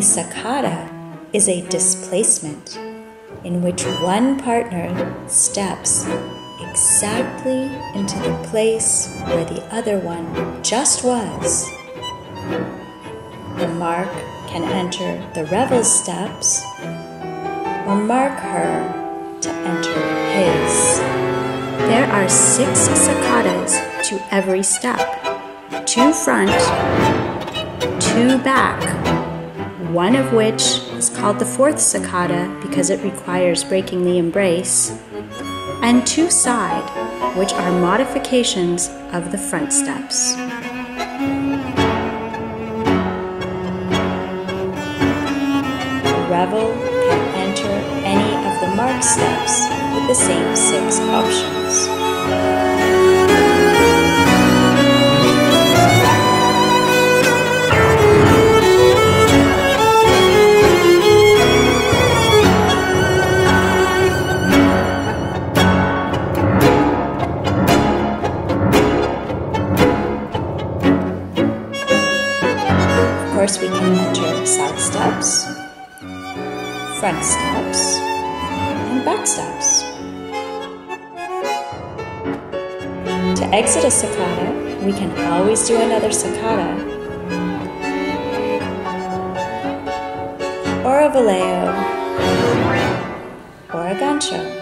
A is a displacement in which one partner steps exactly into the place where the other one just was. The mark can enter the revel's steps or mark her to enter his. There are six sacadas to every step two front, two back, one of which is called the fourth sacada because it requires breaking the embrace, and two side, which are modifications of the front steps. The revel can enter any of the marked steps with the same six options. Of course, we can enter side steps, front steps, and back steps. To exit a sacada, we can always do another sacada or a boleo or a gancho.